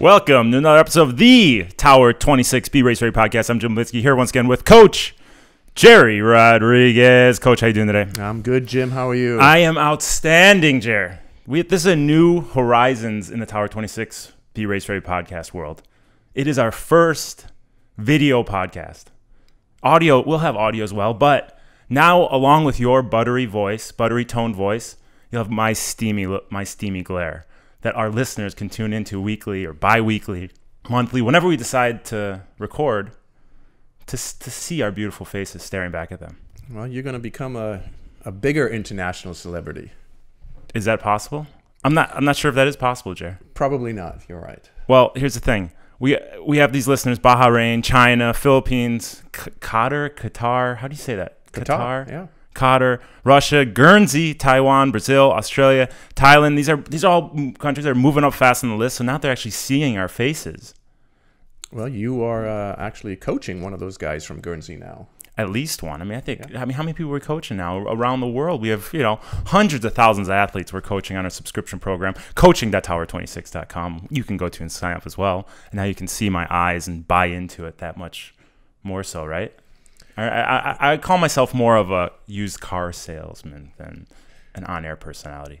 Welcome to another episode of the Tower 26 Be Race Ready Podcast. I'm Jim Litsky here once again with Coach Gerry Rodrigues. Coach, how you doing today? I'm good, Jim. How are you? I am outstanding, Jerry. We, this is a new horizons in the Tower 26 Be Race Ready Podcast world. It is our first video podcast. Audio, we'll have audio as well, but now along with your buttery voice, buttery toned voice, you'll have my steamy, my steamy glare that our listeners can tune into weekly or bi-weekly, monthly, whenever we decide to record, to, to see our beautiful faces staring back at them. well, you're going to become a, a bigger international celebrity. Is that possible? I'm not. I'm not sure if that is possible, Jer. Probably not. You're right. Well, here's the thing. We we have these listeners: Bahrain, China, Philippines, Qatar, Qatar. How do you say that? Qatar, yeah. Qatar, Russia, Guernsey, Taiwan, Brazil, Australia, Thailand. These are these are all countries that are moving up fast on the list. So now they're actually seeing our faces. Well, you are uh, actually coaching one of those guys from Guernsey now. At least one. I mean, I think. I mean, how many people we're coaching now around the world? We have, you know, hundreds of thousands of athletes we're coaching on our subscription program, coaching.tower26.com. You can go to and sign up as well. And now you can see my eyes and buy into it that much more so, right? I, I, I call myself more of a used car salesman than an on-air personality.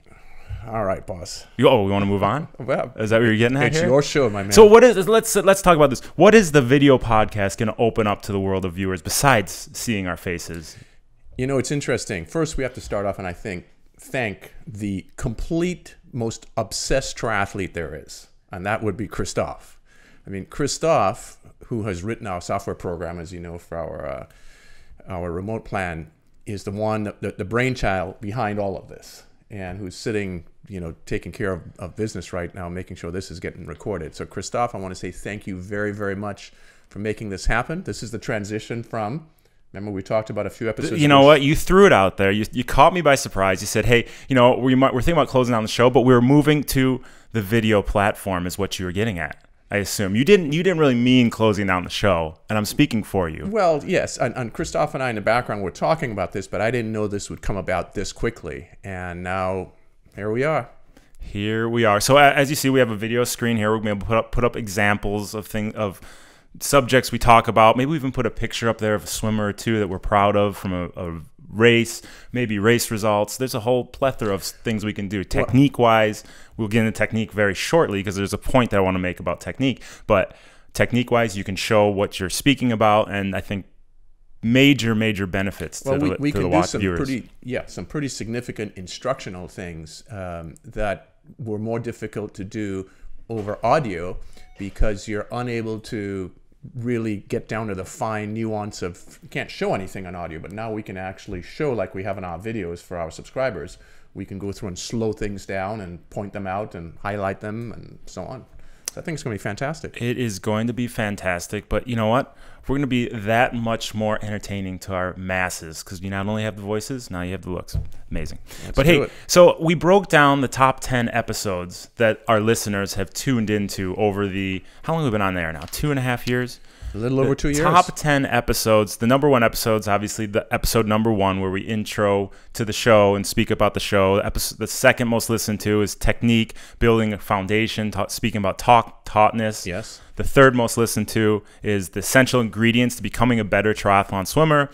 All right, boss. You, oh, we want to move on? Well, Is that what you're getting at it's here? your show, my man. So what is let's let's talk about this. What is the video podcast going to open up to the world of viewers besides seeing our faces? you know, it's interesting. First, we have to start off, and I think thank the complete most obsessed triathlete there is, and that would be Christophe. I mean, Christophe, who has written our software program, as you know, for our uh, our remote plan, is the one, the, the brainchild behind all of this, and who's sitting, you know, taking care of, of business right now, making sure this is getting recorded. So, Christophe, I want to say thank you very, very much for making this happen. This is the transition from. Remember, we talked about a few episodes. You know what? You threw it out there. You, you caught me by surprise. You said, "Hey, you know, we might, we're thinking about closing down the show, but we're moving to the video platform." Is what you were getting at? I assume you didn't. You didn't really mean closing down the show, and I'm speaking for you. Well, yes, and, and Christophe and I in the background were talking about this, but I didn't know this would come about this quickly, and now here we are. Here we are. So as you see, we have a video screen here. We're gonna be able to put up put up examples of thing of subjects we talk about. Maybe we even put a picture up there of a swimmer or two that we're proud of from a, a race. Maybe race results. There's a whole plethora of things we can do technique wise. We'll get into technique very shortly because there's a point that I want to make about technique. But technique wise, you can show what you're speaking about, and I think major major benefits to Well, the, we, we to the can do watch some viewers. pretty, yeah, some pretty significant instructional things um, that were more difficult to do over audio because you're unable to really get down to the fine nuance of can't show anything on audio but now we can actually show like we have in our videos for our subscribers we can go through and slow things down and point them out and highlight them and so on i think it's going to be fantastic It is going to be fantastic, but you know what? We're going to be that much more entertaining to our masses because you not only have the voices, now you have the looks. Amazing. but hey, so we broke down the top 10 episodes that our listeners have tuned into over the, how long have we been on there now? Two and a half years? A little over two years Top 10 episodes. The number one episode's obviously the episode number one where we intro to the show and speak about the show. The, episode, the second most listened to is technique, building a foundation, ta- speaking about talk, taughtness. yes The third most listened to is the essential ingredients to becoming a better triathlon swimmer.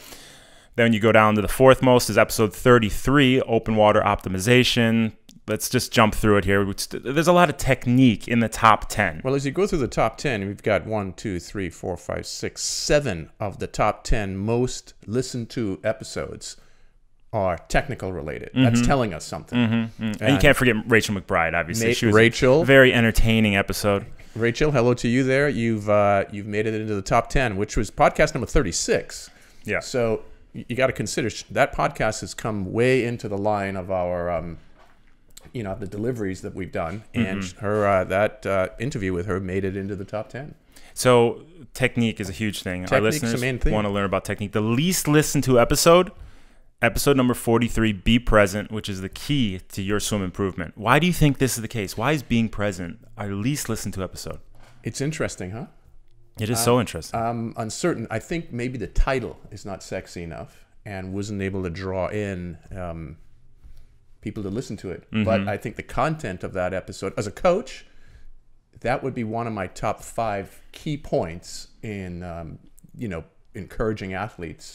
Then you go down to the fourth most is episode 33, open water optimization. Let's just jump through it here. There's a lot of technique in the top 10. Well, as you go through the top 10, we've got one, two, three, four, five, six, seven of the top 10 most listened to episodes are technical related. That's telling us something. and you can't forget Rachel McBride, obviously. Ma- she was Rachel. a very entertaining episode. Rachel, hello to you there. You've uh, you've made it into the top 10, which was podcast number 36. Yeah. So you got to consider that podcast has come way into the line of our, um, you know, the deliveries that we've done, and Mm-hmm. her uh, that uh, interview with her made it into the top 10. So technique is a huge thing. Our Technique's the listeners main thing. want to learn about technique. The least listened to episode, episode number 43, be present, which is the key to your swim improvement. Why do you think this is the case? Why is being present our least listened to episode? It's interesting, huh? It is so interesting. I'm uncertain. I think maybe the title is not sexy enough and wasn't able to draw in um, people to listen to it. But I think the content of that episode, as a coach, that would be one of my top five key points in um, you know encouraging athletes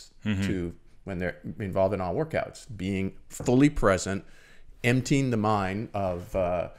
to when they're involved in our workouts, being fully present, emptying the mind of uh,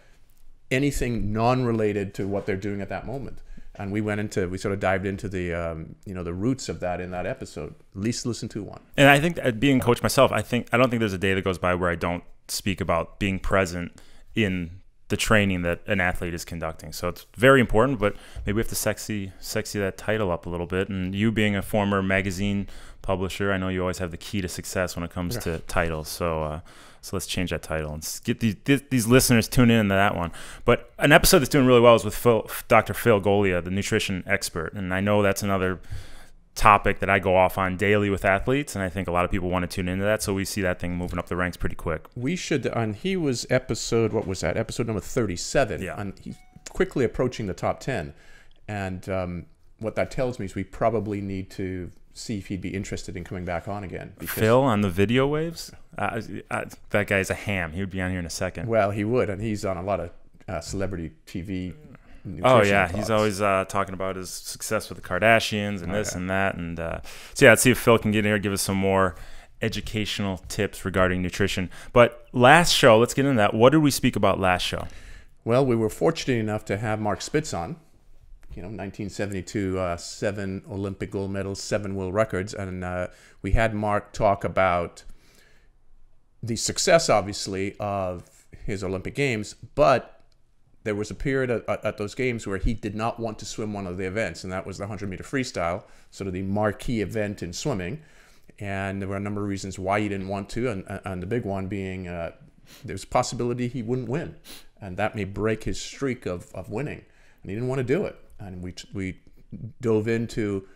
anything non-related to what they're doing at that moment. And we went into, we sort of dived into the, um, you know, the roots of that in that episode. At least listen to one. And I think that being a coach myself, I think I don't think there's a day that goes by where I don't speak about being present in the training that an athlete is conducting. So it's very important, but maybe we have to sexy sexy that title up a little bit. And you being a former magazine publisher, I know you always have the key to success when it comes to titles. So uh, so let's change that title and get these, these listeners tune in to that one. But an episode that's doing really well is with Phil, Dr. Phil Goglia, the nutrition expert, and I know that's another topic that I go off on daily with athletes, and I think a lot of people want to tune into that. So we see that thing moving up the ranks pretty quick. We should, and he was episode, what was that? Episode number 37. Yeah. And he's quickly approaching the top 10. And um, what that tells me is we probably need to see if he'd be interested in coming back on again. Phil on the video waves, uh, uh, that guy's a ham. He would be on here in a second. Well, he would, and he's on a lot of uh, celebrity TV. Oh yeah, he's always uh, talking about his success with the Kardashians and Oh, this yeah. and that, and uh, so yeah, let's see if Phil can get in here and give us some more educational tips regarding nutrition. But last show, let's get into that. What did we speak about last show? Well, we were fortunate enough to have Mark Spitz on. You know, 1972, uh, seven Olympic gold medals, seven world records, and uh, we had Mark talk about the success, obviously, of his Olympic Games, but there was a period at, at- those games where he did not want to swim one of the events, and that was the 100 meter freestyle, sort of the marquee event in swimming. And there were a number of reasons why he didn't want to, and, and the big one being uh, there's a possibility he wouldn't win, and that may break his streak of, of winning, and he didn't want to do it. And we we dove into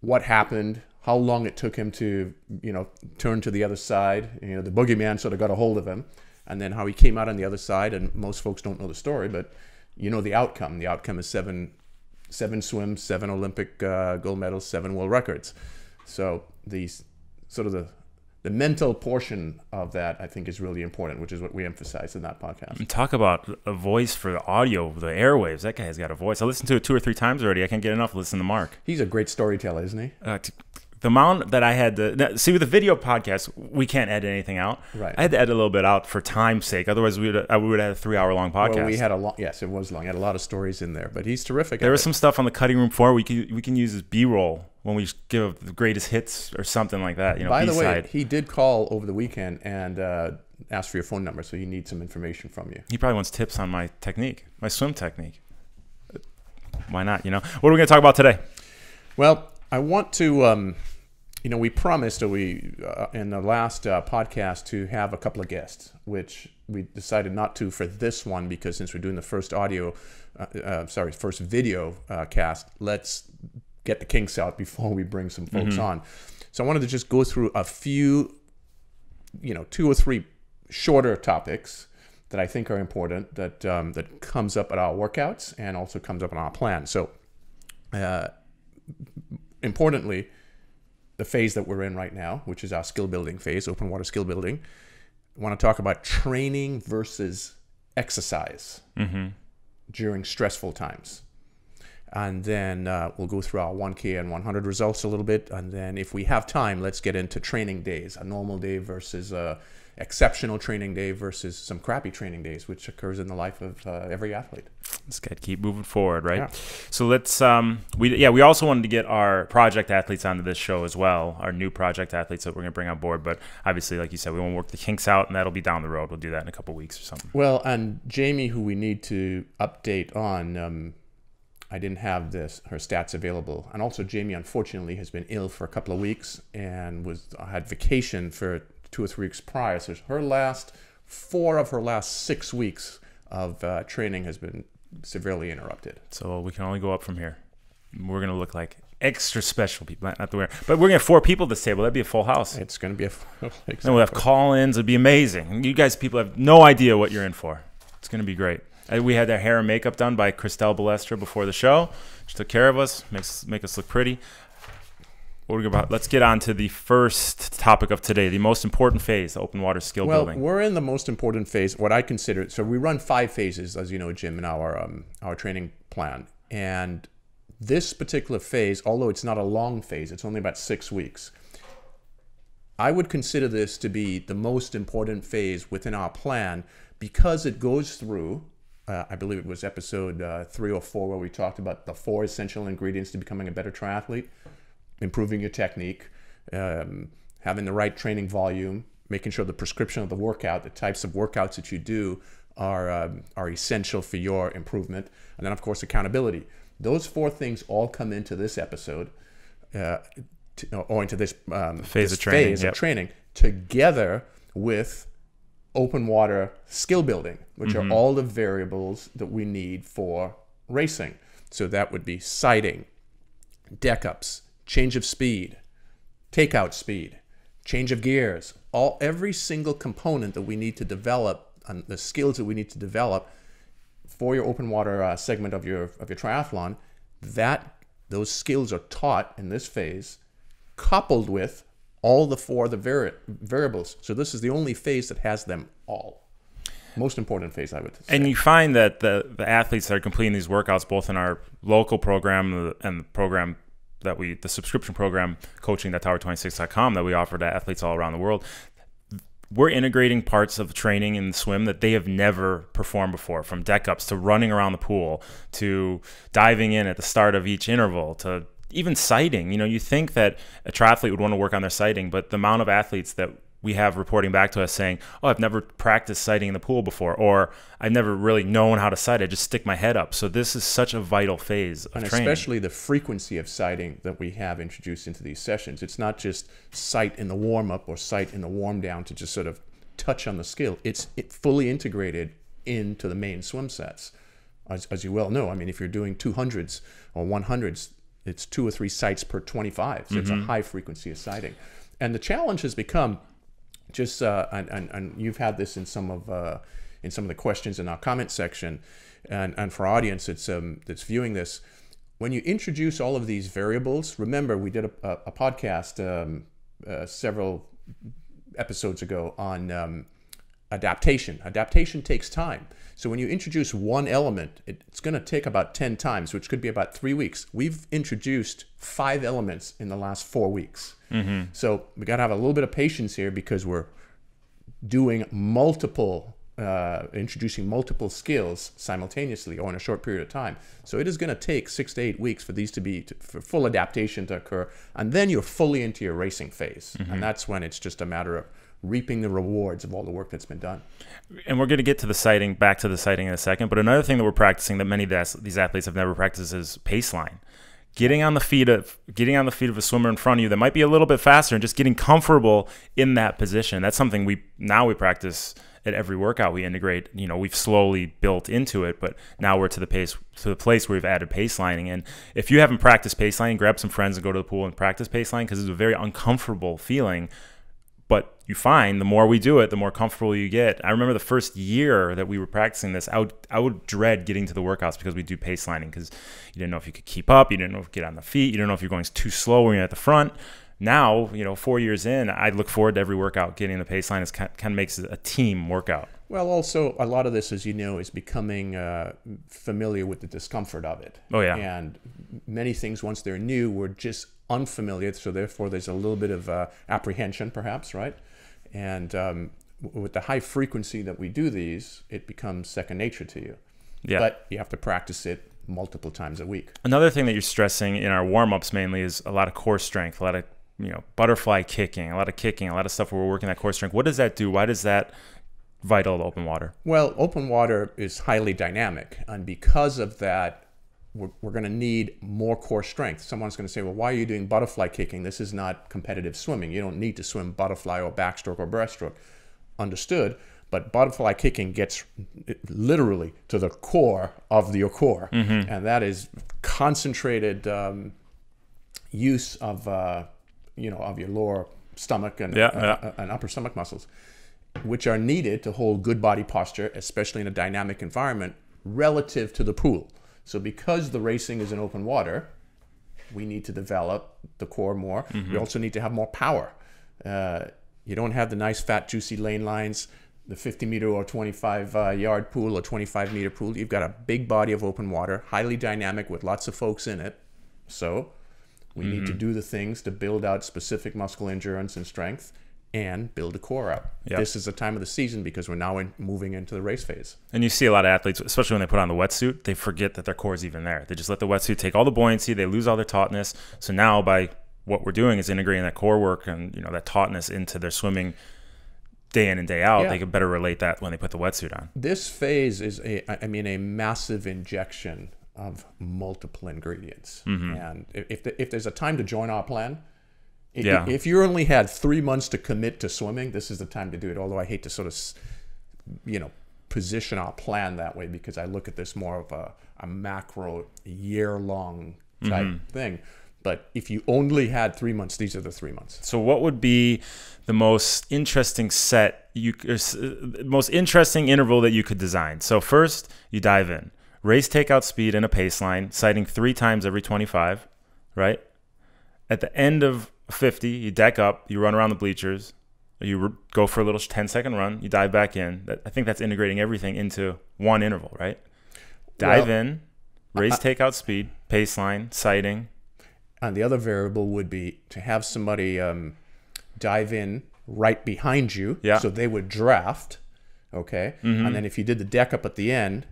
what happened, how long it took him to, you know, turn to the other side. You know, the boogeyman sort of got a hold of him, and then how he came out on the other side. And most folks don't know the story, but you know the outcome. The outcome is seven, seven swims, seven Olympic uh, gold medals, seven world records. So these sort of the the mental portion of that, I think, is really important, which is what we emphasize in that podcast. Talk about a voice for the audio, the airwaves. That guy's got a voice. I listened to it two or three times already. I can't get enough. Listen to Mark. He's a great storyteller, isn't he? uh, the amount that I had to see with the video podcast, we can't edit anything out. Right. I had to edit a little bit out for time's sake. Otherwise, we would I would have had a three hour long podcast. Well, we had a long, yes, it was long. He had a lot of stories in there, but he's terrific. there was it. some stuff on the cutting room floor we can we can use as B roll when we give the greatest hits or something like that. You know, By the way, he did call over the weekend and uh, asked for your phone number, so he needs some information from you. he probably wants tips on my technique, my swim technique. Why not? You know, what are we going to talk about today? Well, I want to, um, you know, we promised we uh, in the last uh, podcast to have a couple of guests, which we decided not to for this one because since we're doing the first audio, uh, uh, sorry, first video uh, cast, let's get the kinks out before we bring some folks on. So I wanted to just go through a few, you know, two or three shorter topics that I think are important that um, that comes up at our workouts and also comes up in our plan. So. Uh, importantly, the phase that we're in right now, which is our skill building phase, open water skill building, I want to talk about training versus exercise during stressful times. And then uh, we'll go through our 1K and 100 results a little bit. And then, if we have time, let's get into training days a normal day versus a exceptional training day versus some crappy training days, which occurs in the life of uh, every athlete. Let's to keep moving forward, right? Yeah. So let's um we yeah, we also wanted to get our project athletes onto this show as well, our new project athletes that we're going to bring on board, but obviously like you said, we want to work the kinks out and that'll be down the road. We'll do that in a couple weeks or something. Well, and Jamie, who we need to update on, um, I didn't have this her stats available, and also Jamie, unfortunately, has been ill for a couple of weeks and was had vacation for two or three weeks prior. So her last four of her last six weeks of uh, training has been severely interrupted. So we can only go up from here. We're going to look like extra special people, not, the winner. But we're going to have four people at this table. That'd be a full house. It's going to be a Full, exactly. And we'll have call-ins. It'd be amazing. You guys, people have no idea what you're in for. It's going to be great. Uh, We had our hair and makeup done by Christelle Balestra before the show. She took care of us, makes make us look pretty. we're about. Let's get on to the first topic of today, the most important phase, open water skill Well, building. we're in the most important phase, what I consider. So we run five phases, as you know, Jim, in our um, our training plan. And this particular phase, although it's not a long phase, it's only about six weeks. I would consider this to be the most important phase within our plan because it goes through. Uh, I believe it was episode uh, three or four where we talked about the four essential ingredients to becoming a better triathlete improving your technique, um, having the right training volume, making sure the prescription of the workout, the types of workouts that you do are, um, are essential for your improvement. And then, of course, accountability. Those four things all come into this episode, uh, to, or into this um, phase this of training, phase yep. of training together with open water skill building, which Mm-hmm. are all the variables that we need for racing. So that would be sighting, deck ups, change of speed, takeout speed, change of gears, all every single component that we need to develop and the skills that we need to develop for your open water uh, segment of your of your triathlon, that those skills are taught in this phase, coupled with all the four the vari- variables. So this is the only phase that has them all. Most important phase, I would say. And you find that the, the athletes that are completing these workouts, both in our local program and the program that we, the subscription program, coaching.tower26.com, that we offer to athletes all around the world, we're integrating parts of training in swim that they have never performed before, from deck ups to running around the pool to diving in at the start of each interval to even sighting. You know, you think that a triathlete would want to work on their sighting, but the amount of athletes that we have reporting back to us saying, "Oh, I've never practiced sighting in the pool before," or "I've never really known how to sight. I just stick my head up." So this is such a vital phase of and training. especially the frequency of sighting that we have introduced into these sessions. It's not just sight in the warm up or sight in the warm down to just sort of touch on the skill. It's it fully integrated into the main swim sets. As, as you well know, I mean, if you're doing 200s or 100s, it's two or three sights per 25. So it's a high frequency of sighting. And the challenge has become just uh, and, and, and you've had this in some of uh, in some of the questions in our comment section and, and for audience that's um, that's viewing this when you introduce all of these variables remember we did a, a, a podcast um, uh, several episodes ago on um, adaptation. Adaptation takes time. So when you introduce one element it, it's going to take about 10 times which could be about three weeks. We've introduced five elements in the last four weeks. So we got to have a little bit of patience here because we're doing multiple uh, introducing multiple skills simultaneously or in a short period of time. So it is going to take six to eight weeks for these to be to, for full adaptation to occur. And then you're fully into your racing phase. And that's when it's just a matter of reaping the rewards of all the work that's been done and we're going to get to the sighting, back to the sighting in a second. But another thing that we're practicing that many of these athletes have never practiced is pace line. Getting on the feet of getting on the feet of a swimmer in front of you that might be a little bit faster and just getting comfortable in that position. That's something we now we practice at every workout. We integrate. You know, we've slowly built into it, but now we're to the pace to the place where we've added pace lining. And if you haven't practiced pace lining, grab some friends and go to the pool and practice pace line because it's a very uncomfortable feeling you find the more we do it, the more comfortable you get. I remember the first year that we were practicing this, I would, I would dread getting to the workouts because we do pace lining because you didn't know if you could keep up, you didn't know if you could get on the feet, you didn't know if you're going too slow when you're at the front. Now, you know, four years in, I look forward to every workout getting the pace line. It kind of makes it a team workout. well also a lot of this as you know is becoming uh, familiar with the discomfort of it Oh, yeah. and many things once they're new we're just unfamiliar so therefore there's a little bit of uh, apprehension perhaps right and um, with the high frequency that we do these it becomes second nature to you Yeah. but you have to practice it multiple times a week Another thing that you're stressing in our warm ups mainly is a lot of core strength, a lot of you know butterfly kicking, a lot of kicking, a lot of stuff where we're working that core strength. What does that do? Why does that vital to open water? Well, open water is highly dynamic, and because of that, we're, we're going to need more core strength. Someone's going to say, well, why are you doing butterfly kicking? This is not competitive swimming. You don't need to swim butterfly or backstroke or breaststroke. Understood. But butterfly kicking gets literally to the core of your core, and that is concentrated um, use of uh, you know of your lower stomach and, Yeah, uh, yeah. and upper stomach muscles which are needed to hold good body posture, especially in a dynamic environment, relative to the pool. So, because the racing is in open water, we need to develop the core more. Mm-hmm. We also need to have more power. Uh, you don't have the nice, fat, juicy lane lines, the 50 meter or 25 uh, yard pool or 25 meter pool. You've got a big body of open water, highly dynamic with lots of folks in it. So we need Mm-hmm. to do the things to build out specific muscle endurance and strength and build a core up. Yep. This is the time of the season because we're now in, moving into the race phase. And you see a lot of athletes, especially when they put on the wetsuit, they forget that their core is even there. They just let the wetsuit take all the buoyancy. They lose all their tautness. So now, by what we're doing is integrating that core work and you know that tautness into their swimming day in and day out. Yeah. They can better relate that when they put the wetsuit on. This phase is a, I mean, a massive injection of multiple ingredients. Mm-hmm. And if, the, if there's a time to join our plan, Yeah. if you only had three months to commit to swimming, this is the time to do it. Although I hate to sort of, you know, position our plan that way because I look at this more of a, a macro year long type Mm-hmm. thing. But if you only had three months, these are the three months. So, what would be the most interesting set you uh, most interesting interval that you could design? So, first you dive in, race takeout speed in a pace line, sighting three times every 25, right? At the end of 50, you deck up, you run around the bleachers, you go for a little 10 second run, you dive back in. That, I think that's integrating everything into one interval, right? Dive Well, in, race takeout speed, pace line, sighting. And the other variable would be to have somebody um, dive in right behind you. Yeah. So they would draft. Okay. And then if you did the deck up at the end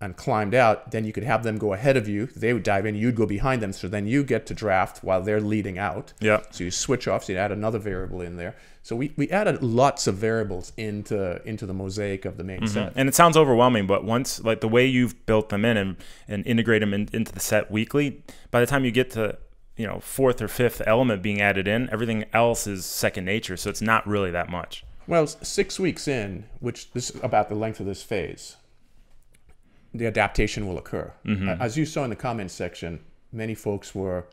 and climbed out, then you could have them go ahead of you. They would dive in, you'd go behind them. So then you get to draft while they're leading out. Yeah. So you switch off, so you add another variable in there. So we, we added lots of variables into into the mosaic of the main mm-hmm. set. And it sounds overwhelming, but once like the way you've built them in and, and integrate them in, into the set weekly, by the time you get to you know fourth or fifth element being added in, everything else is second nature. So it's not really that much. Well, six weeks in, which this is about the length of this phase, the adaptation will occur. Mm-hmm. As you saw in the comments section, many folks were,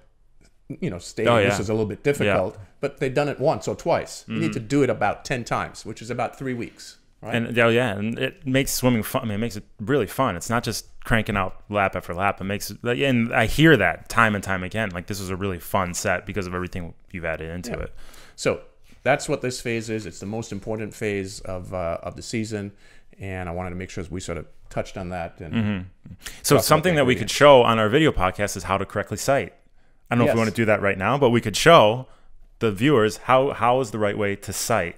you know, stating Oh, this is a little bit difficult, but they've done it once or twice. You Mm-hmm. need to do it about 10 times, which is about three weeks, right? And yeah, yeah, and it makes swimming fun. I mean, it makes it really fun. It's not just cranking out lap after lap. It makes it, and I hear that time and time again. Like this was a really fun set because of everything you've added into Yeah. it. so that's what this phase is. It's the most important phase of, uh, of the season. And I wanted to make sure we sort of touched on that. And Mm-hmm. So something that we could show on our video podcast is how to correctly sight. I don't know if we want to do that right now, but we could show the viewers how how is the right way to sight.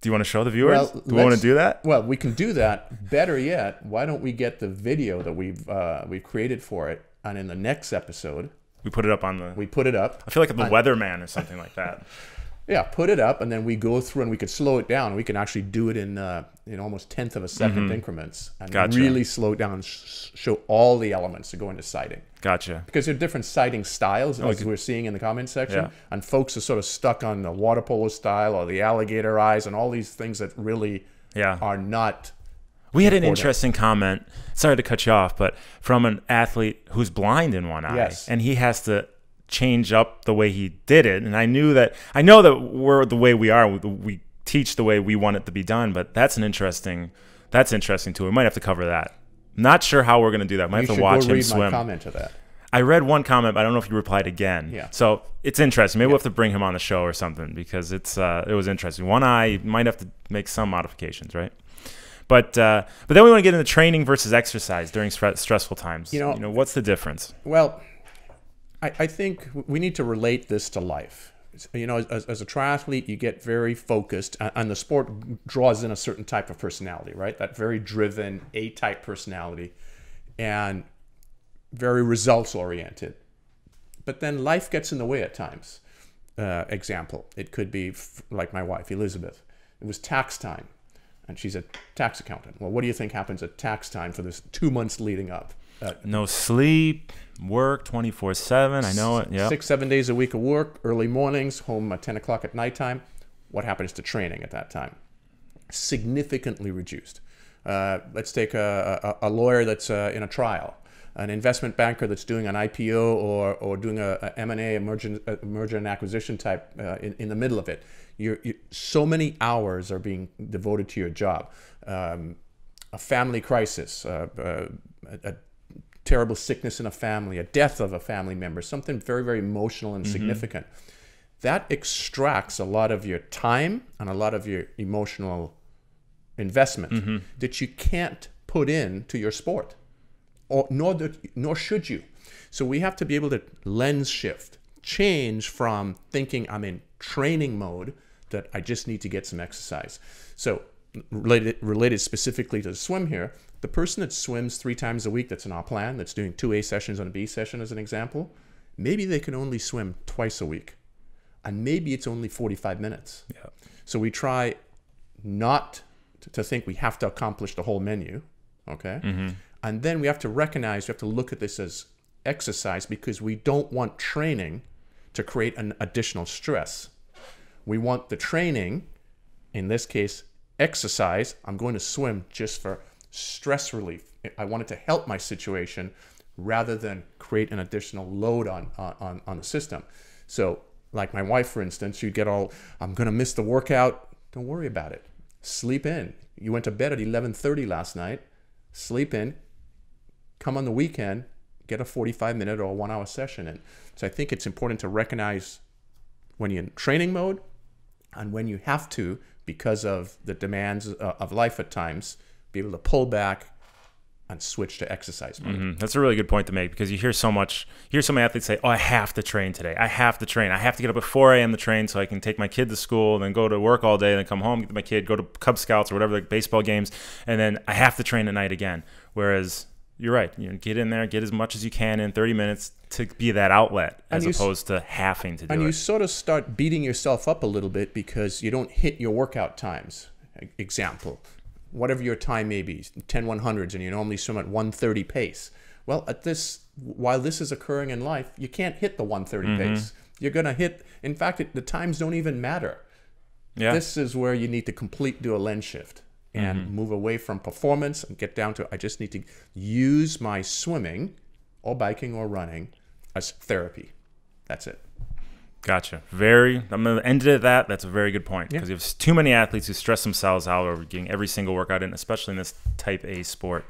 Do you want to show the viewers? Well, do we want to do that? Well, we can do that. Better yet, why don't we get the video that we've uh, we've created for it, and in the next episode We put it up on the. we put it up. I feel like the weatherman or something like that. Yeah, put it up, and then we go through and we could slow it down. We can actually do it in uh, in almost tenth of a 2nd increments, and. Gotcha. really slow it down and sh- show all the elements that go into sighting. Gotcha. Because there are different sighting styles, as we're seeing in the comment section, Yeah. and folks are sort of stuck on the water polo style or the alligator eyes and all these things that really Yeah. are not We had an important. interesting comment. Sorry to cut you off, but from an athlete who's blind in one eye, Yes. and he has to change up the way he did it. And I knew that I know that we're the way we are. We, teach the way we want it to be done, but that's an interesting. That's interesting too. We might have to cover that. Not sure how we're going to do that. Might You have to watch him swim. comment to that. I read one comment, but I don't know if you replied again. Yeah. So it's interesting. Maybe we'll have to bring him on the show or something because it's uh, it was interesting. One eye might have to make some modifications, right? But uh, but then we want to get into training versus exercise during stre- stressful times. You know, You know- what's the difference? Well, I, I think we need to relate this to life. You know, as, as a triathlete, you get very focused, and the sport draws in a certain type of personality, right? That very driven A type personality and very results oriented. But then life gets in the way at times. Uh, example, it could be like my wife, Elizabeth. It was tax time, and she's a tax accountant. Well, what do you think happens at tax time for this two months leading up? Uh, No sleep, work twenty four seven. I know it. Yeah. Six, seven days a week of work, early mornings, home at 10 o'clock at nighttime. What happens to training at that time? Significantly reduced. Uh, let's take a, a, a lawyer that's uh, in a trial, an investment banker that's doing an IPO or, or doing a, a M&A, merger, a merger and acquisition type uh, in, in the middle of it. You're, you so many hours are being devoted to your job. Um, a family crisis, uh, uh, a terrible sickness in a family, a death of a family member, something very, very emotional and mm-hmm. significant. That extracts a lot of your time and a lot of your emotional investment mm-hmm. that you can't put into your sport, or nor that, nor should you. So we have to be able to lens shift, change from thinking I'm in training mode that I just need to get some exercise. So related related specifically to the swim here, the person that swims three times a week that's in our plan, that's doing two A sessions and a B session as an example, maybe they can only swim twice a week. And maybe it's only 45 minutes. Yeah. So we try not to, to think we have to accomplish the whole menu, okay? Mm-hmm. And then we have to recognize, we have to look at this as exercise because we don't want training to create an additional stress. We want the training, in this case, exercise. I'm going to swim just for stress relief. I wanted to help my situation rather than create an additional load on, on, on the system. So, like my wife, for instance, you'd get all, I'm going to miss the workout. Don't worry about it. Sleep in. You went to bed at 11:30 last night. Sleep in. Come on the weekend, get a 45 minute or a one hour session in. So I think it's important to recognize when you're in training mode and when you have to, because of the demands uh, of life at times, be able to pull back and switch to exercise mode. Mm, That's a really good point to make because you hear so much. You hear some athletes say, "Oh, I have to train today. I have to train. I have to get up at 4 a.m. to train so I can take my kid to school, then go to work all day, then come home, get my kid, go to Cub Scouts or whatever, like baseball games, and then I have to train at night again." Whereas you're right. You know, get in there, get as much as you can in 30 minutes to be that outlet, as you opposed to having to do And it. you sort of start beating yourself up a little bit because you don't hit your workout times. Example, whatever your time may be, 10 100s, and you normally swim at 130 pace. Well, at this, while this is occurring in life, you can't hit the 130 mm-hmm. pace. You're going to hit, in fact, it, the times don't even matter. yeah. This is where you need to complete do a lens shift and mm-hmm. move away from performance and get down to I just need to use my swimming or biking or running as therapy. That's it. Gotcha. Very. I'm gonna end it at that. That's a very good point because you have too many athletes who stress themselves out over getting every single workout in, especially in this Type A sport.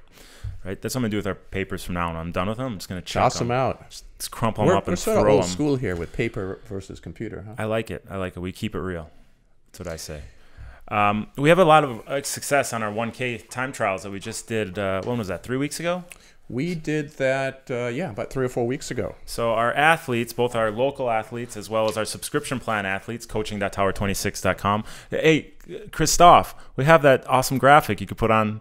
Right. That's what I'm gonna do with our papers from now on. I'm done with them. I'm just gonna check Toss them. them out. Just crumple We're, them up we're and sort of old them. school here with paper versus computer, huh? I like it. I like it. We keep it real. That's what I say. Um, we have a lot of uh, success on our 1K time trials that we just did. Uh, when was that? Three weeks ago. We did that, uh, yeah, about three or four weeks ago. So our athletes, both our local athletes as well as our subscription plan athletes, coaching.tower26.com. Hey, Christoph, we have that awesome graphic you could put on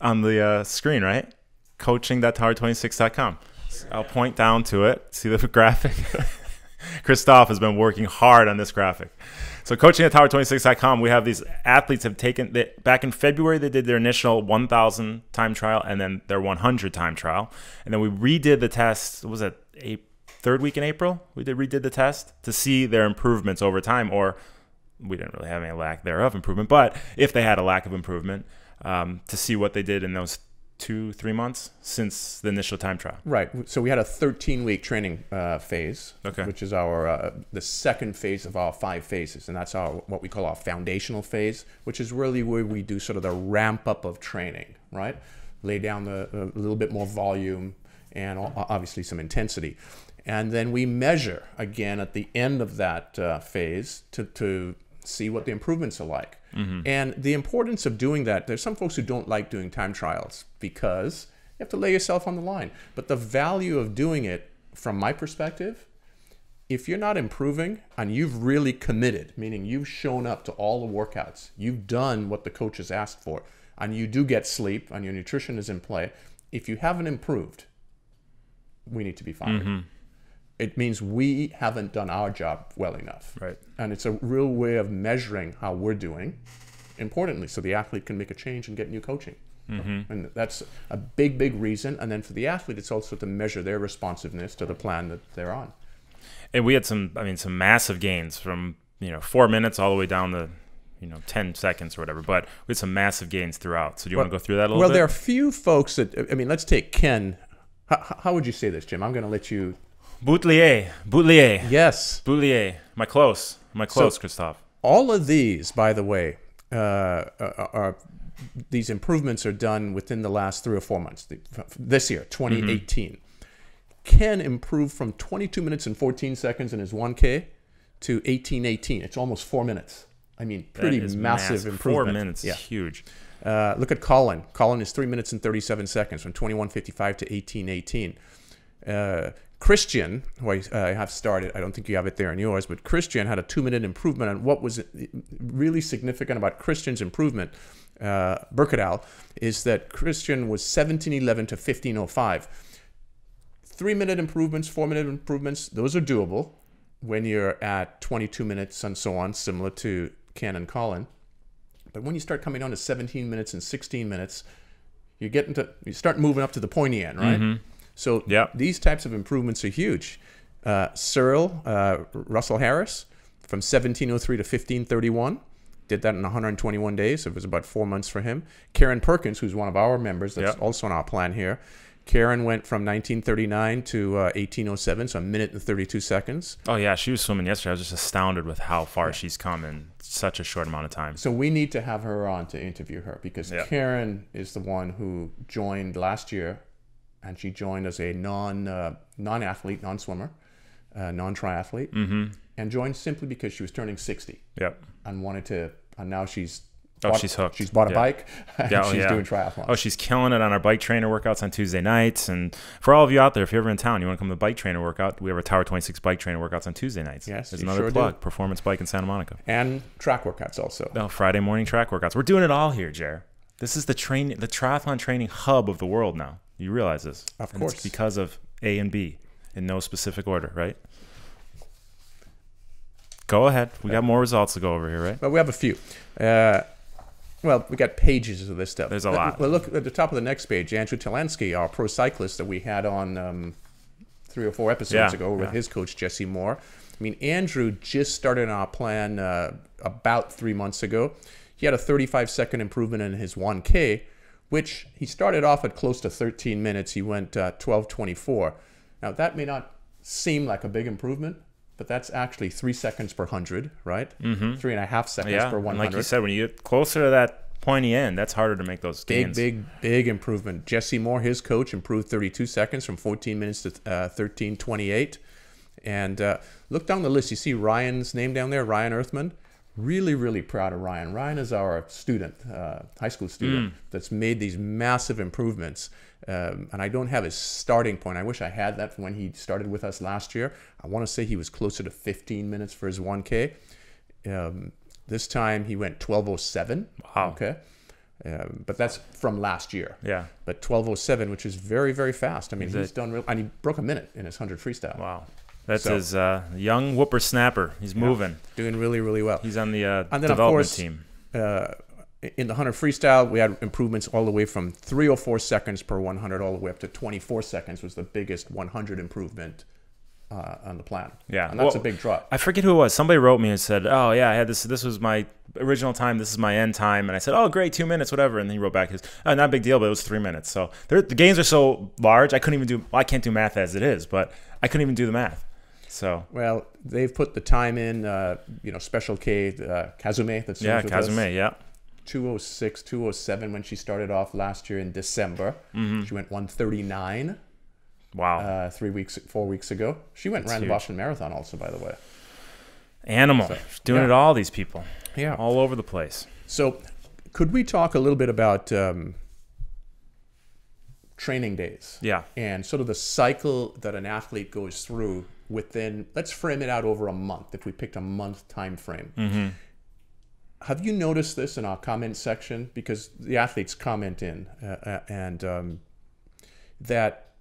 on the uh, screen, right? Coaching.tower26.com. I'll point down to it. See the graphic? Christoph has been working hard on this graphic. So coaching at tower26.com, we have these athletes have taken they, back in February they did their initial 1000 time trial and then their 100 time trial. And then we redid the test, was it, a third week in April? We did redid the test to see their improvements over time or we didn't really have any lack thereof improvement, but if they had a lack of improvement, um, to see what they did in those two, three months since the initial time trial. Right. So we had a 13 week training uh, phase, Okay. which is our uh, the second phase of our five phases, and that's our what we call our foundational phase, which is really where we do sort of the ramp up of training. Right. Lay down the a little bit more volume and obviously some intensity, and then we measure again at the end of that uh, phase to to see what the improvements are like. Mm-hmm. And the importance of doing that, there's some folks who don't like doing time trials because you have to lay yourself on the line. But the value of doing it, from my perspective, if you're not improving and you've really committed, meaning you've shown up to all the workouts, you've done what the coach has asked for, and you do get sleep and your nutrition is in play, if you haven't improved, we need to be fired. Mm-hmm. It means we haven't done our job well enough. Right. And it's a real way of measuring how we're doing, importantly, so the athlete can make a change and get new coaching. Mm-hmm. And that's a big, big reason. And then for the athlete, it's also to measure their responsiveness to the plan that they're on. and we had some i mean some massive gains from you know four minutes all the way down to you know 10 seconds or whatever but we had some massive gains throughout so do you want to go through that a little Well, bit there are few folks that, I mean, let's take Ken. How, how would you say this, Jim? I'm going to let you. Boutelier boutelier Yes. boutelier my close my close christoph All of these, by the way, uh, are are these improvements are done within the last three or four months. This year, 2018, Ken improved from 22 minutes and 14 seconds in his 1K to 1818. It's almost four minutes. I mean, pretty is massive, improvement. Four minutes Yeah. is huge. Uh, look at Colin. Colin is three minutes and 37 seconds from 21.55 to 18.18. Uh, Christian, who I, uh, have started, I don't think you have it there in yours, but Christian had a two minute improvement. And what was really significant about Christian's improvement, uh, Burkadal, is that Christian was 17.11 to 15.05. Three minute improvements, four minute improvements, those are doable when you're at 22 minutes and so on, similar to and Colin. But when you start coming down to 17 minutes and 16 minutes, you get into you start moving up to the pointy end, right? So these types of improvements are huge. Uh, Cyril uh, Russell Harris from 1703 to 1531 did that in 121 days. It was about four months for him. Karen Perkins, who's one of our members, that's also on our plan here. Karen went from 1939 to uh, 1807, so a minute and 32 seconds. Oh yeah, she was swimming yesterday. I was just astounded with how far she's come in such a short amount of time. So we need to have her on to interview her because Yeah. Karen is the one who joined last year, and she joined as a non uh, non athlete, non swimmer, uh, non triathlete, Mm-hmm. and joined simply because she was turning sixty Yep. and wanted to. And now she's Oh, bought- she's hooked. She's bought a Yeah. bike. And Yeah, oh, she's yeah. doing triathlons. Oh, she's killing it on our bike trainer workouts on Tuesday nights. And for all of you out there, if you're ever in town, you want to come to the bike trainer workout, we have our Tower 26 bike trainer workouts on Tuesday nights. Yes, There's another sure do. plug. Performance bike in Santa Monica. and track workouts also. Oh, Friday morning track workouts. We're doing it all here, Jer. This is the train, the triathlon training hub of the world now. You realize this? Of And course. Because of A and B in no specific order, right? Go ahead. We got more results to go over here, right? But we have a few. Uh, well, we got pages of this stuff. There's a lot. Well, look at the top of the next page. Andrew Talansky, our pro cyclist that we had on um, three or four episodes Yeah, ago with yeah. his coach Jesse Moore. I mean, Andrew just started our plan uh, about three months ago. He had a 35 second improvement in his 1K, which he started off at close to 13 minutes. He went uh, 12:24. Now that may not seem like a big improvement, but that's actually three seconds per hundred, right? Mm-hmm. Three and a half seconds Yeah. per And 100 like you said, when you get closer to that pointy end, that's harder to make those gains. big, big big improvement. Jesse Moore, his coach, improved 32 seconds from 14 minutes to uh, 13:28. And uh, look down the list. You see Ryan's name down there, Ryan Earthman. Really, really proud of Ryan. Ryan is our student, uh, high school student, that's made these massive improvements. Um, and I don't have his starting point. I wish I had that from when he started with us last year. I want to say he was closer to 15 minutes for his 1K. Um, this time he went 12:07. Wow. Okay. Um, but that's from last year. Yeah. But 12:07, which is very, very fast. I mean, Is he's it- done real, and he broke a minute in his 100 freestyle. Wow. That's So- his uh, young whippersnapper. He's moving. Doing really, really well. He's on the uh, And then, of development course, team. Uh, in the 100 freestyle, we had improvements all the way from 304 seconds per 100 all the way up to 24 seconds was the biggest 100 improvement uh, on the plan. Yeah. and that's Well, a big drop. I forget who it was. Somebody wrote me and said, "Oh yeah, I had this. This was my original time. This is my end time." And I said, "Oh great, two minutes, whatever." And then he wrote back his, "Oh, not a big deal, but it was three minutes." So the gains are so large, I couldn't even do. Well, I can't do math as it is, but I couldn't even do the math. So Well, they've put the time in, uh, you know, Special K, uh, Kazume, that's yeah, Kazume, yeah, 206, 207 when she started off last year in December. Mm-hmm. She went 139 wow, uh, three weeks, four weeks ago. She went ran the. Boston Marathon also, by the way. animal, doing yeah. it all. These people, Yeah. all over the place. So, could we talk a little bit about um, training days Yeah, and sort of the cycle that an athlete goes through within? Let's frame it out over a month. If we picked a month time frame, Mm-hmm. have you noticed this in our comment section? Because the athletes comment in, uh, uh, and um, that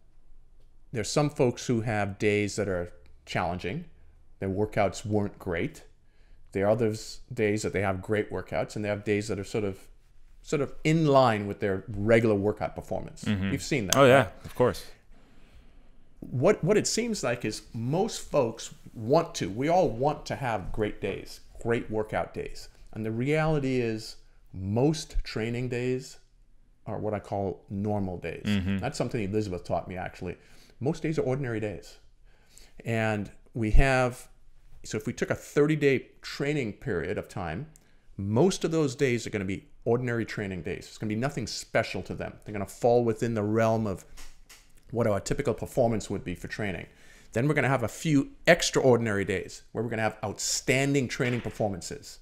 there's some folks who have days that are challenging. Their workouts weren't great. There are others days that they have great workouts, and they have days that are sort of sort of in line with their regular workout performance. You've seen that. oh yeah, right? of course. What what it seems like is most folks want to. We all want to have great days, great workout days. And the reality is most training days are what I call normal days. Mm-hmm. That's something Elizabeth taught me actually. Most days are ordinary days. And we have so if we took a 30 day training period of time, most of those days are going to be ordinary training days. It's going to be nothing special to them. They're going to fall within the realm of what our typical performance would be for training. Then we're going to have a few extraordinary days where we're going to have outstanding training performances.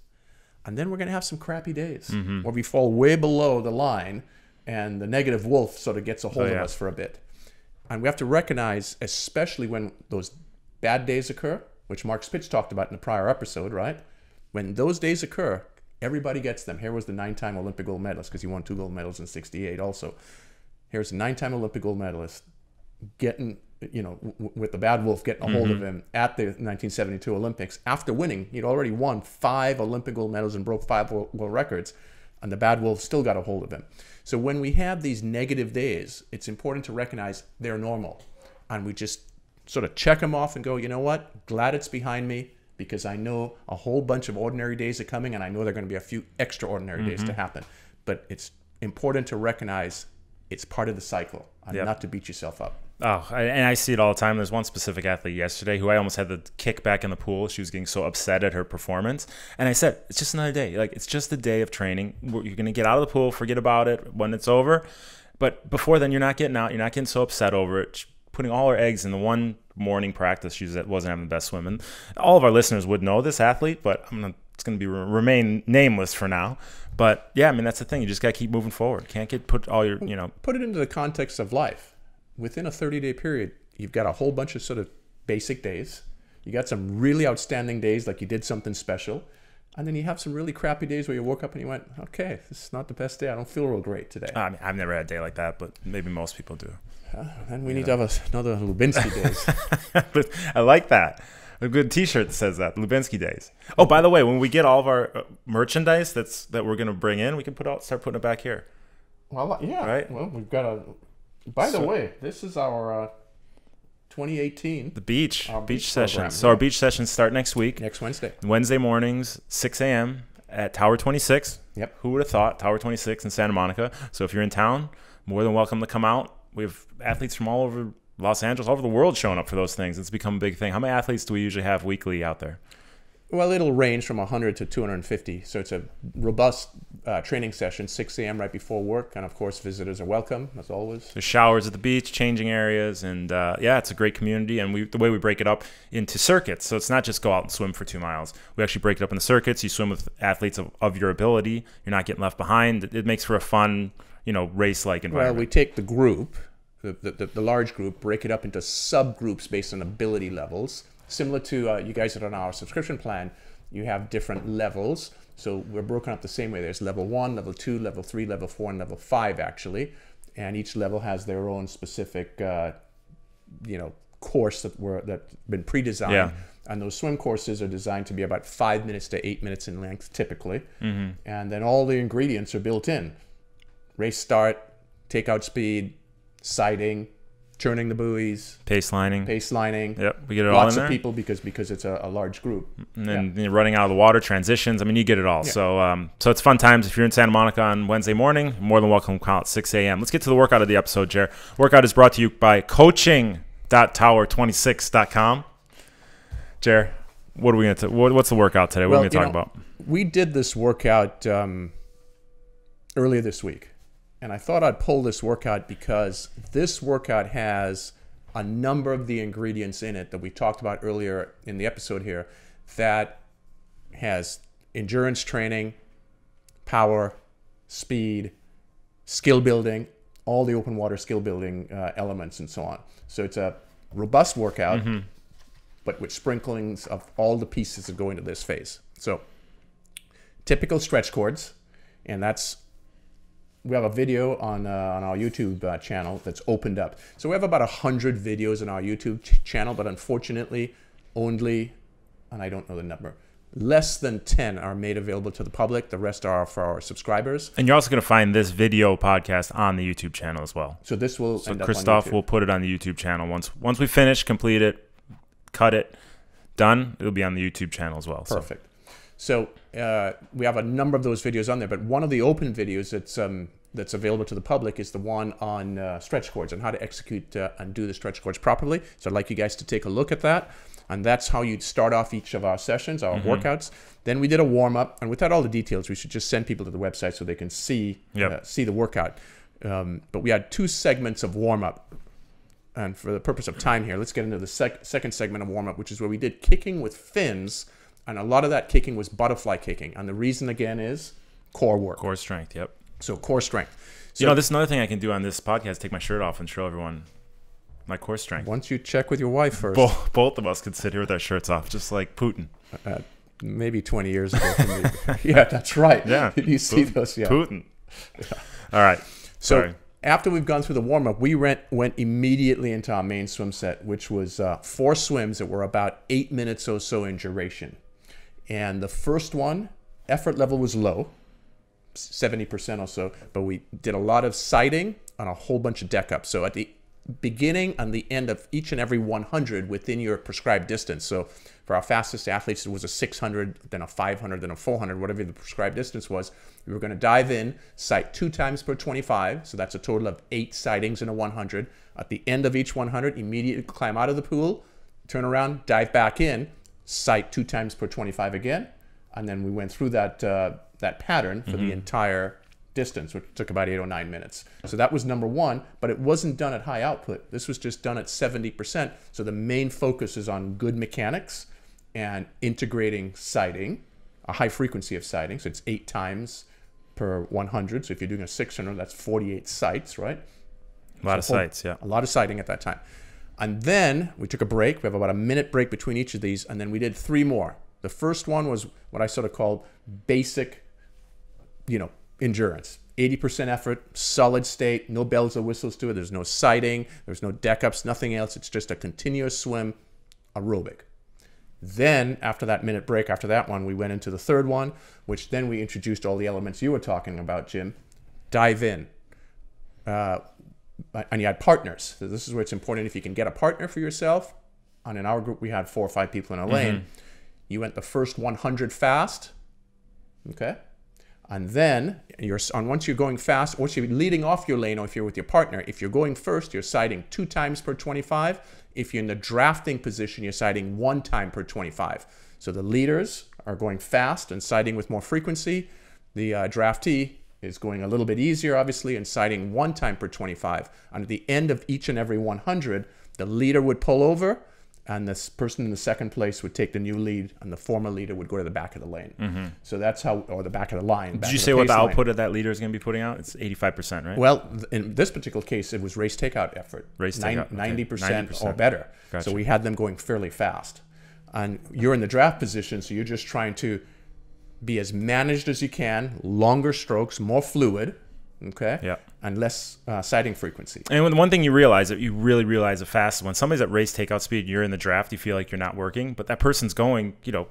And then we're going to have some crappy days mm-hmm. where we fall way below the line and the negative wolf sort of gets a hold Oh, yeah. of us for a bit. And we have to recognize, especially when those bad days occur, which Mark Spitz talked about in the prior episode, right? When those days occur, everybody gets them. Here was the nine time Olympic gold medalist because he won two gold medals in 68 also. Here's a nine time Olympic gold medalist getting, you know, w- with the bad wolf getting a hold of mm-hmm. him at the 1972 Olympics after winning. He'd already won five Olympic gold medals and broke five world world records, and the bad wolf still got a hold of him. So when we have these negative days, it's important to recognize they're normal, and we just sort of check them off and go, you know what? Glad it's behind me because I know a whole bunch of ordinary days are coming, and I know there are going to be a few extraordinary days to mm-hmm. happen. But it's important to recognize it's part of the cycle, and Yep. not to beat yourself up. Oh, and I see it all the time. There's one specific athlete yesterday who I almost had to kick back in the pool. She was getting so upset at her performance, and I said, "It's just another day. Like it's just a day of training. You're gonna get out of the pool, forget about it when it's over. But before then, you're not getting out. You're not getting so upset over it. She's Putting all her eggs in the one morning practice, she was- uh, wasn't having the best swim. And all of our listeners would know this athlete, but I'm gonna. It's gonna be remain nameless for now. But yeah, I mean that's the thing. You just gotta keep moving forward. Can't get put all your you know Put it into the context of life. Within a 30 day period, you've got a whole bunch of sort of basic days. You got some really outstanding days, like you did something special. And then you have some really crappy days where you woke up and you went, okay, this is not the best day. I don't feel real great today. I mean, I've never had a day like that, but maybe most people do. and we need to have a, another Lubinski days. I like that. A good T-shirt that says that Lubinski days. Oh, by the way, when we get all of our uh, merchandise that's that we're gonna bring in, we can put out start putting it back here. well, yeah. Right. Well, we've got a. By the way, this is our uh, 2018 The beach, beach, beach program, So our beach sessions start next week, next Wednesday. Wednesday mornings, 6 a.m. at Tower 26. Yep. Who would have thought Tower 26 in Santa Monica? So if you're in town, more than welcome to come out. We have athletes from all over Los Angeles, all over the world showing up for those things. It's become a big thing. How many athletes do we usually have weekly out there? Well, it'll range from 100 to 250. So it's a robust uh, training session, 6 a.m. right before work. And of course, visitors are welcome, as always. There's showers at the beach, changing areas, and uh, yeah, it's a great community. And we the way we break it up into circuits, so it's not just go out and swim for two miles. We actually break it up into circuits. You swim with athletes of, of your ability. You're not getting left behind. It, it makes for a fun, you know, race-like environment. Well, we take the group, the, the, the, large group, break it up into subgroups based on ability levels. Similar to uh, you guys that are on our subscription plan, you have different levels. So we're broken up the same way. There's level one, level two, level three, level four, and level five, actually. And each level has their own specific, uh, you know, course that were that been pre-designed. Yeah. And those swim courses are designed to be about five minutes to eight minutes in length, typically. And then all the ingredients are built in race start, takeout speed, sighting, churning the buoys, Pace lining. pace lining. Yep, we get it all Lots of people because because it's a, a large group. and then know, running out of the water, transitions. I mean, you get it all. So, um, so it's fun times. If you're in Santa Monica on Wednesday morning, more than welcome Call at 6 a.m. Let's get to the workout of the episode, Jer. Workout is brought to you by coaching.tower26.com. Jer, what are we going to? What, what's the workout today? What Well, are we going to talk know, about? We did this workout um, earlier this week, and I thought I'd pull this workout because this workout has a number of the ingredients in it that we talked about earlier in the episode here that has endurance training, power, speed, skill building, all the open water skill building uh, elements, and so on. So it's a robust workout, but with sprinklings of all the pieces that go into this phase. So typical stretch cords, and that's we have a video on uh, on our YouTube uh, channel that's opened up. So we have about a hundred videos on our YouTube ch- channel, but unfortunately, only and I don't know the number. Less than ten are made available to the public. The rest are for our subscribers. And you're also going to find this video podcast on the YouTube channel as well. So this will So Christoph will put it on the YouTube channel once once we finish, complete it, cut it, done. It'll be on the YouTube channel as well. So Perfect. So uh, we have a number of those videos on there, but one of the open videos that's um, that's available to the public is the one on uh, stretch cords and how to execute uh, and do the stretch cords properly. So I'd like you guys to take a look at that. And that's how you'd start off each of our sessions, our workouts. Then we did a warm up, and without all the details, we should just send people to the website so they can see Yep. uh, see the workout. Um, but we had two segments of warm up. And for the purpose of time here, let's get into the sec- second segment of warm up, which is where we did kicking with fins. And a lot of that kicking was butterfly kicking. And the reason, again, is core work. Core strength. Yep. So core strength. So you know, this is another thing I can do on this podcast: take my shirt off and show everyone my core strength. once you check with your wife first, Both, both of us could sit here with our shirts off, just like Putin. uh, maybe 20 years ago. from yeah, that's right. Yeah. you see Putin. those? Yeah. Putin. All right. So Sorry. after we've gone through the warm up, we went went immediately into our main swim set, which was uh, four swims that were about eight minutes or so in duration. And the first one, effort level was low, seventy percent or so, but we did a lot of sighting on a whole bunch of deck ups. So at the beginning and the end of each and every 100 within your prescribed distance. So for our fastest athletes, it was a 600, then a 500, then a 400, whatever the prescribed distance was. We were going to dive in, sight two times per 25. So that's a total of eight sightings in a 100. At the end of each 100, immediately climb out of the pool, turn around, dive back in, sight two times per 25 again. And then we went through that, uh, that pattern for the entire distance, which took about eight or nine minutes. So that was number one, but it wasn't done at high output. This was just done at 70%. So the main focus is on good mechanics and integrating sighting, a high frequency of sighting. So it's eight times per 100. So if you're doing a 600, that's 48 sights, right? A lot of whole- sites. Yeah. A lot of sighting at that time. And then we took a break. We have about a minute break between each of these, and then we did three more. The first one was what I sort of called basic, you know, endurance. 80% effort, solid state, no bells or whistles to it. There's no sighting, there's no deck ups, nothing else. It's just a continuous swim, aerobic. Then, after that minute break, after that one, we went into the third one, which then we introduced all the elements you were talking about, Jim. Dive in. Uh, and you had partners. So this is where it's important if you can get a partner for yourself. And in our group, we had four or five people in a lane. You went the first 100 fast, okay, and then you're on once you're going fast, once you're leading off your lane, or if you're with your partner, if you're going first, you're sighting two times per 25. If you're in the drafting position, you're sighting one time per 25. So the leaders are going fast and sighting with more frequency. The uh, draftee is going a little bit easier, obviously, and sighting one time per 25. And at the end of each and every 100, the leader would pull over, and this person in the second place would take the new lead, and the former leader would go to the back of the lane. Mm-hmm. So that's how, or the back of the line. Did you say what the output of that leader is going to be putting out? It's 85%, right? Well, th- in this particular case, it was race takeout effort. Race takeout, okay. 90%, 90%. or better. Gotcha. So we had them going fairly fast. And you're in the draft position, so you're just trying to be as managed as you can, longer strokes, more fluid, okay? Yeah. And less uh, sighting frequency. And when- one thing you realize that you really realize it fast is when somebody's at race takeout speed, you're in the draft, you feel like you're not working, but that person's going, you know,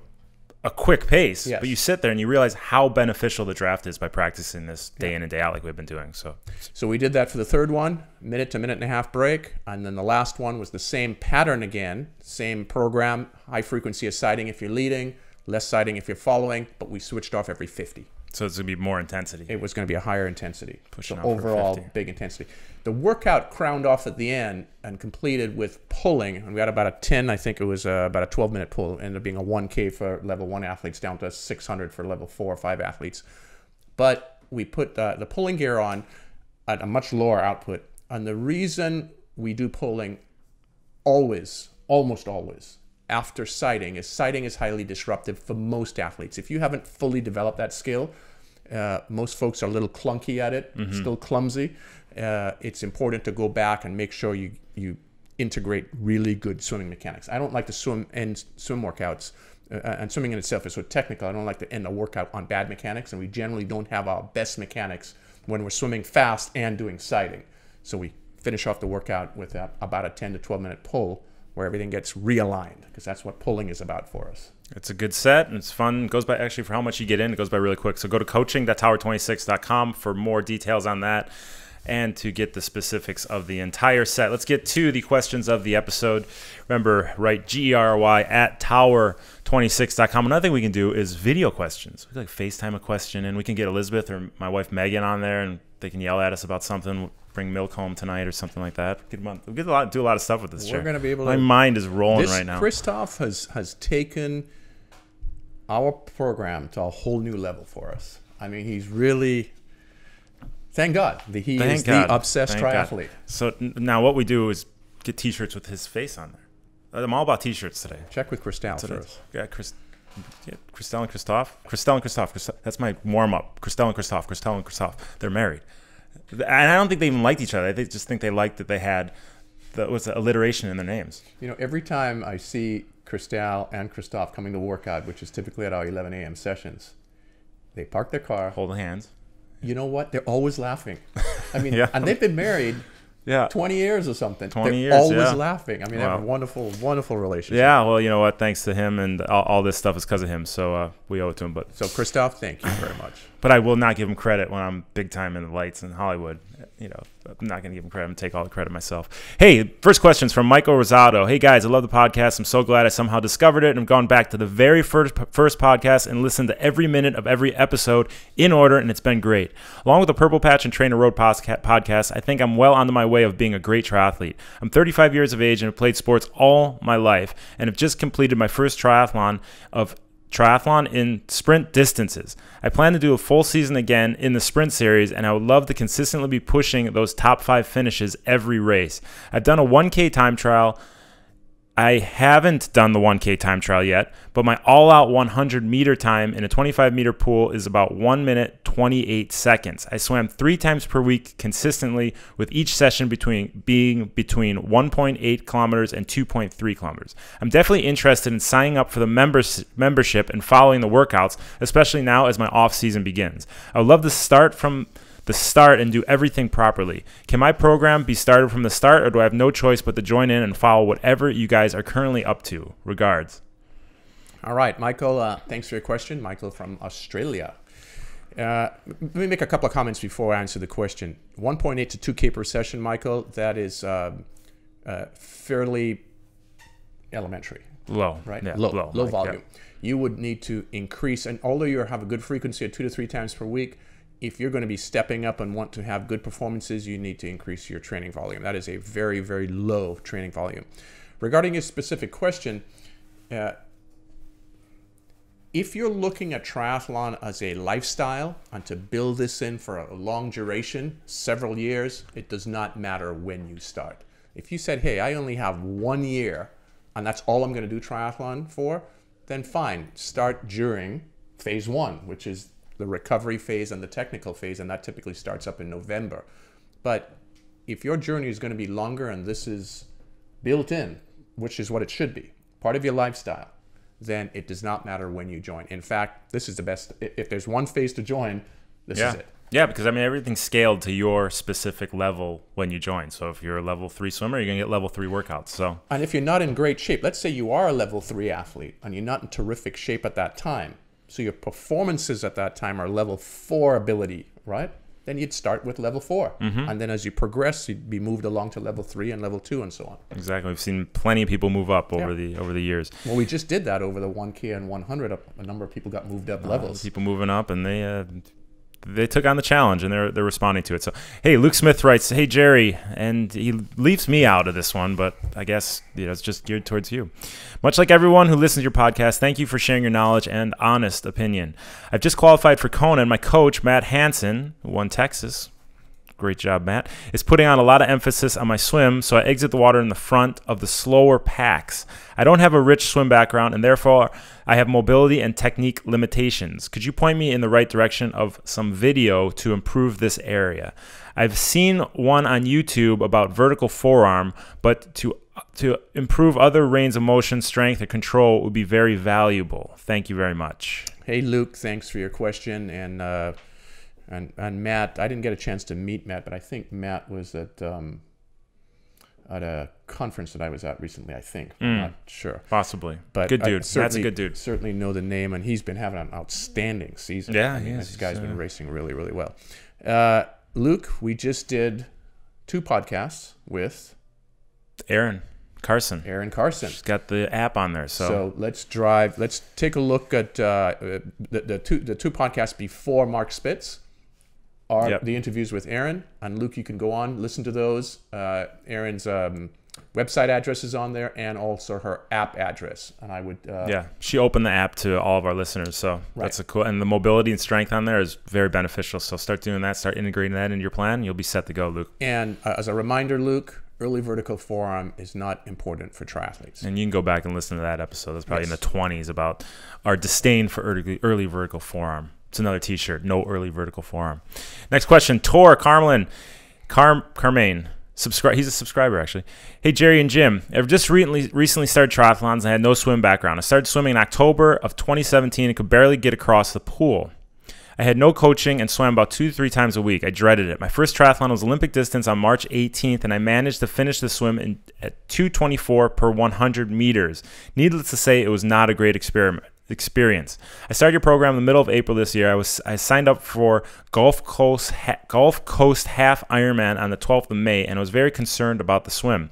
a quick pace. Yes. But you sit there and you realize how beneficial the draft is by practicing this day in and day out like we've been doing. So So we did that for the third one, minute to minute and a half break. And then the last one was the same pattern again, same program, high frequency of sighting if you're leading, less sighting if you're following, but we switched off every 50. So it's gonna be more intensity. it was going to be a higher intensity. Pushing so overall, big intensity. The workout crowned off at the end and completed with pulling. And we had about a 10, I think it was uh, about a 12 minute pull. Ended up being a 1K for level one athletes down to 600 for level four or five athletes. But we put uh, the pulling gear on at a much lower output. And the reason we do pulling always, almost always, after sighting is sighting is highly disruptive for most athletes. If you haven't fully developed that skill, uh, most folks are a little clunky at it, still clumsy. Uh, it's important to go back and make sure you you integrate really good swimming mechanics. I don't like to swim end swim workouts, uh, and swimming in itself is so technical. I don't like to end a workout on bad mechanics, and we generally don't have our best mechanics when we're swimming fast and doing sighting. So we finish off the workout with a, about a 10 to 12 minute pull where everything gets realigned because that's what pulling is about for us. It's a good set and it's fun. It goes by actually for how much you get in, it goes by really quick. So go to coaching.tower26.com for more details on that and to get the specifics of the entire set. Let's get to the questions of the episode. Remember, write G E R Y at tower26.com. Another thing we can do is video questions. We can like FaceTime a question and we can get Elizabeth or my wife Megan on there and they can yell at us about something. Bring milk home tonight or something like that. Get 'em on- we get a lot, do a lot of stuff with this We're chair. gonna be able My to- mind is rolling right now. Christoph has has taken our program to a whole new level for us. I mean, he's really. Thank God that he Thank is God. the obsessed Thank God. triathlete. So now what we do is get T-shirts with his face on there. Uh, I'm all about T-shirts today. Check with Christelle So first. Yeah, Chris, yeah, Christelle and Christophe. Christelle and Christophe. Christelle, that's my warm up. Christelle and Christophe. Christelle and Christophe. They're married, and I don't think they even liked each other. They just think they liked that they had the what's the alliteration in their names. You know, every time I see Christelle and Christoph coming to workout, which is typically at our 11 a.m. sessions, they park their car. hold hands. You know what? They're always laughing. I mean, Yeah. and they've been married Yeah. 20 years or something. 20 They're years, always yeah. laughing. I mean, they have a wonderful, wonderful relationship. Yeah. Well, you know what? Thanks to him and all, all this stuff is because of him. So uh, we owe it to him. But So, Christoph, thank you very much. but I will not give him credit when I'm big time in the lights in Hollywood. You know, I'm not going to give him credit. I'm take all the credit myself. Hey, first question's from Michael Rosado. Hey guys, I love the podcast. I'm so glad I somehow discovered it and have gone back to the very first first podcast and listened to every minute of every episode in order, and it's been great. Along with the Purple Patch and Trainer Road podcast, I think I'm well onto my way of being a great triathlete. I'm 35 years of age and have played sports all my life, and have just completed my first triathlon of triathlon in sprint distances. I plan to do a full season again in the sprint series, and I would love to consistently be pushing those top five finishes every race. I've done a 1K time trial. I haven't done the 1K time trial yet, but my all out 100 meter time in a 25 meter pool is about 1 minute 28 seconds. I swam three times per week consistently, with each session between being between 1.8 kilometers and 2.3 kilometers. I'm definitely interested in signing up for the members membership and following the workouts, especially now as my off season begins. I would love to start from the start and do everything properly. Can my program be started from the start, or do I have no choice but to join in and follow whatever you guys are currently up to? Regards. All right, Michael, uh, thanks for your question. Michael from Australia. Uh, let me make a couple of comments before I answer the question. 1.8 to 2K per session, Michael, that is uh, uh, fairly elementary, Low. right? Yeah, low, low, like, volume. yeah. You would need to increase, and although you have a good frequency of two to three times per week, if you're going to be stepping up and want to have good performances, you need to increase your training volume. That is a very, very low training volume. Regarding your specific question, uh, if you're looking at triathlon as a lifestyle and to build this in for a long duration, several years, it does not matter when you start. If you said, hey, I only have one year and that's all I'm going to do triathlon for, then fine, start during phase one, which is the recovery phase and the technical phase, and that typically starts up in November. But if your journey is going to be longer and this is built in, which is what it should be, part of your lifestyle, then it does not matter when you join. In fact, this is the best. If there's one phase to join, this Yeah. is it. Yeah, because I mean everything's scaled to your specific level when you join. So if you're a level three swimmer, you're gonna get level three workouts. So And if you're not in great shape, let's say you are a level three athlete and you're not in terrific shape at that time, so your performances at that time are level four ability, right? Then you'd start with level 4 And then as you progress, you'd be moved along to level three and level two and so on. exactly, we've seen plenty of people move up over Yeah. the over the years. Well, we just did that over the 1K and 100. A a number of people got moved up levels. people moving up and they uh, they took on the challenge and they're they're responding to it. So hey, Luke Smith writes, "Hey Gerry," and he leaves me out of this one, but I guess you know it's just geared towards you. Much like everyone who listens to your podcast, thank you for sharing your knowledge and honest opinion. I've just qualified for Kona, and my coach Matt Hanson, who won Texas, Great job, Matt. Is putting on a lot of emphasis on my swim, so I exit the water in the front of the slower packs. I don't have a rich swim background, and therefore I have mobility and technique limitations. Could you point me in the right direction of some video to improve this area? I've seen one on YouTube about vertical forearm, but to to improve other range of motion, strength, and control would be very valuable. Thank you very much. Hey, Luke, thanks for your question. And, uh, and, and Matt, I didn't get a chance to meet Matt, but I think Matt was at, um, at a conference that I was at recently, I think. I'm not sure. Possibly, But good dude. Matt's a good dude. Certainly know the name, and he's been having an outstanding season. Yeah, I mean, he this is. guy's He's, been uh, racing really, really well. Uh, Luke, we just did two podcasts with Erin Carson. Erin Carson. She's got the app on there, so, So let's drive. Let's take a look at uh, uh, the, the two the two podcasts before Mark Spitz. Are Yep. the interviews with Erin and Luke. You can go on listen to those. Uh, Erin's um, website address is on there, and also her app address. And I would uh, Yeah, she opened the app to all of our listeners, so that's a cool. And the mobility and strength on there is very beneficial. So start doing that, start integrating that into your plan. You'll be set to go, Luke. And uh, as a reminder, Luke, early vertical forearm is not important for triathletes. And you can go back and listen to that episode. That's probably Yes. in the twenties about our disdain for early, early vertical forearm. It's another T-shirt. No early vertical forearm. Next question. Tor Carmelin, Carm Carmaine. Subscribe. He's a subscriber actually. Hey Gerry and Jim. I've just recently recently started triathlons and I had no swim background. I started swimming in October of 2017 and could barely get across the pool. I had no coaching and swam about two to three times a week. I dreaded it. My first triathlon was Olympic distance on March 18th, and I managed to finish the swim in, at 224 per 100 meters. Needless to say, it was not a great experiment. Experience. I started your program in the middle of April this year. I was I signed up for Gulf Coast ha- Gulf Coast Half Ironman on the 12th of May, and I was very concerned about the swim.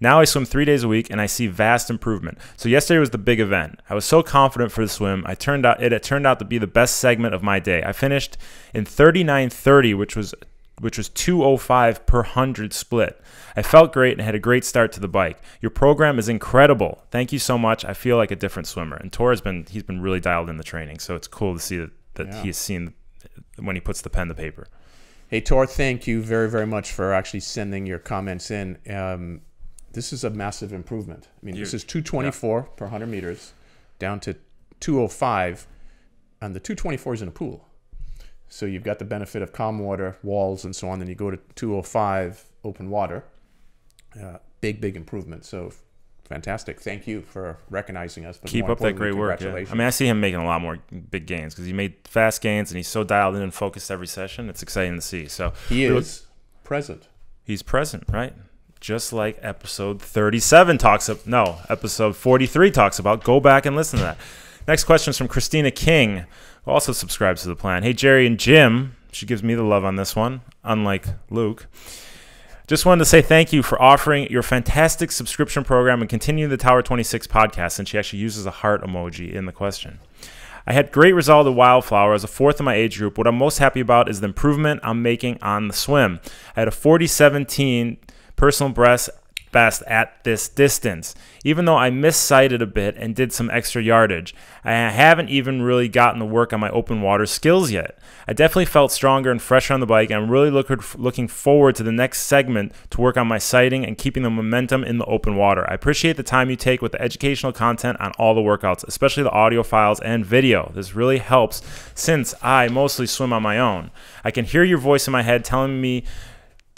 Now I swim three days a week and I see vast improvement. So yesterday was the big event. I was so confident for the swim. I turned out it, it turned out to be the best segment of my day. I finished in 39:30, which was which was 205 per 100 split. I felt great and had a great start to the bike. Your program is incredible. Thank you so much. I feel like a different swimmer. And Tor has been he's been really dialed in the training, so it's cool to see that, that Yeah. he's seen when he puts the pen to paper. Hey, Tor, thank you very, very much for actually sending your comments in. Um, this is a massive improvement. I mean, this is 224 per 100 meters down to 205, and the 224 is in a pool. So you've got the benefit of calm water, walls, and so on. Then you go to 205 open water. Uh, big, big improvement. So fantastic. Thank you for recognizing us. But keep up that great work. yeah. Congratulations. I mean, I see him making a lot more big gains because he made fast gains and he's so dialed in and focused every session. It's exciting to see. So he is present. he's present, right? Just like episode 37 talks of no, episode 43 talks about. Go back and listen to that. Next question is from Christina King, also subscribes to the plan. Hey Gerry and Jim, she gives me the love on this one, unlike Luke. Just wanted to say thank you for offering your fantastic subscription program and continuing the Tower 26 podcast. And she actually uses a heart emoji in the question. I had great result at Wildflower as a fourth in my age group. What I'm most happy about is the improvement I'm making on the swim. I had a 4017 personal breast best at this distance. Even though I missighted a bit and did some extra yardage, I haven't even really gotten to work on my open water skills yet. I definitely felt stronger and fresher on the bike, and I'm really look, looking forward to the next segment to work on my sighting and keeping the momentum in the open water. I appreciate the time you take with the educational content on all the workouts, especially the audio files and video. This really helps since I mostly swim on my own. I can hear your voice in my head telling me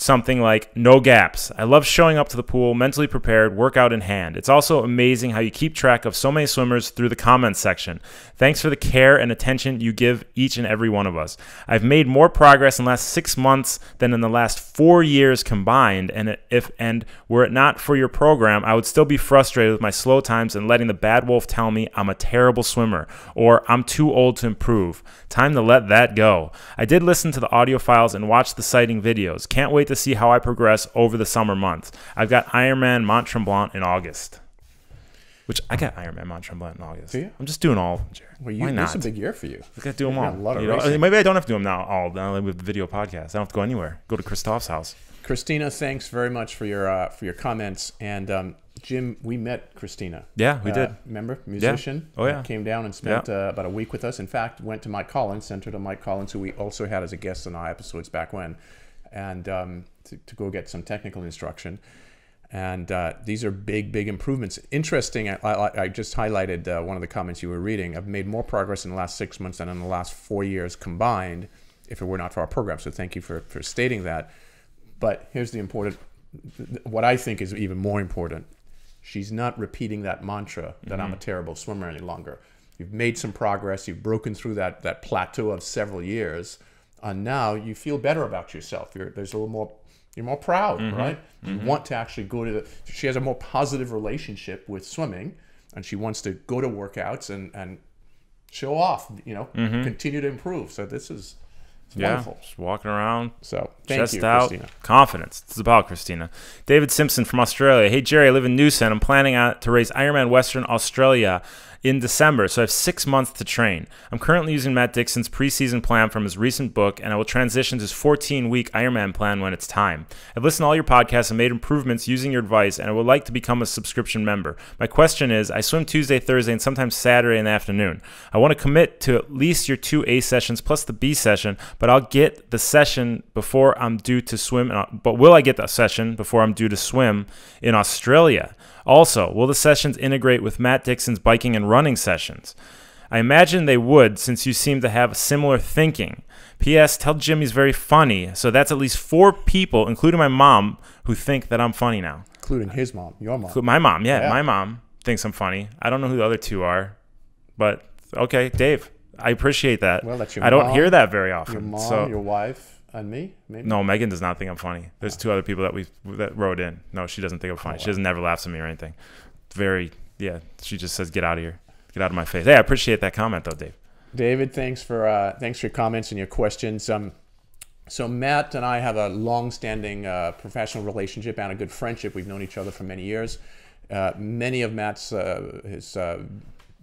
something like no gaps. I love showing up to the pool mentally prepared, workout in hand. It's also amazing how you keep track of so many swimmers through the comments section. Thanks for the care and attention you give each and every one of us. I've made more progress in the last 6 months than in the last 4 years combined and if and were it not for your program, I would still be frustrated with my slow times and letting the bad wolf tell me I'm a terrible swimmer or I'm too old to improve. Time to let that go. I did listen to the audio files and watch the sighting videos. Can't wait to see how I progress over the summer months. I've got Ironman Mont Tremblant in August. Which I got Ironman Mont Tremblant in August. Do you? I'm just doing all of them, Jared. Well, you, Why this is a big year for you. I got to do them Yeah, all. a lot of You know, racing. maybe I don't have to do them now all now with the video podcast. I don't have to go anywhere. Go to Christoph's house. Christina, thanks very much for your uh, for your comments. And um, Jim, we met Christina. Yeah, we Uh, did. Remember, musician. Oh, yeah. Came down and spent uh, about a week with us. In fact, went to Mike Collins, sent her to Mike Collins, who we also had as a guest in our episodes back when, and um, to, to go get some technical instruction. And uh, these are big, big improvements. Interesting. I, I, I just highlighted uh, one of the comments you were reading. I've made more progress in the last six months than in the last four years combined, if it were not for our program. So thank you for, for stating that. But here's the important, what I think is even more important. She's not repeating that mantra that I'm a terrible swimmer any longer. You've made some progress. You've broken through that, that plateau of several years. And now you feel better about yourself. You're, there's a little more, you're more proud, mm-hmm. right? You mm-hmm. want to actually go to the, she has a more positive relationship with swimming and she wants to go to workouts and, and show off, you know, mm-hmm. continue to improve. So this is it's Yeah, wonderful. just walking around, So Thank chest you, out, Christina. confidence. It's about Christina. David Simpson from Australia. Hey Gerry, I live in Newson. I'm planning on, to race Ironman Western Australia in December, so I have six months to train. I'm currently using Matt Dixon's preseason plan from his recent book, and I will transition to his 14 week Ironman plan when it's time. I've listened to all your podcasts and made improvements using your advice, and I would like to become a subscription member. My question is I swim Tuesday, Thursday, and sometimes Saturday in the afternoon. I want to commit to at least your two A sessions plus the B session, but I'll get the session before I'm due to swim. But will I get the session before I'm due to swim in Australia? Also, will the sessions integrate with Matt Dixon's biking and running sessions? I imagine they would since you seem to have similar thinking. P.S. Tell Jim he's very funny. So that's at least four people, including my mom, who think that I'm funny now. Including his mom, your mom. My mom, yeah, Yeah. my mom thinks I'm funny. I don't know who the other two are, but okay, Dave. I appreciate that. Well, that's your I don't mom, hear that very often. Your mom, so your wife, and me, maybe? no, Megan does not think I'm funny. There's two other people that we that wrote in. No, she doesn't think I'm funny. Oh, She wow. doesn't never laughs at me or anything. Very yeah. She just says, "Get out of here, get out of my face." Hey, I appreciate that comment though, Dave. David, thanks for uh, thanks for your comments and your questions. Um, so Matt and I have a long-standing uh, professional relationship and a good friendship. We've known each other for many years. Uh, many of Matt's uh, his uh,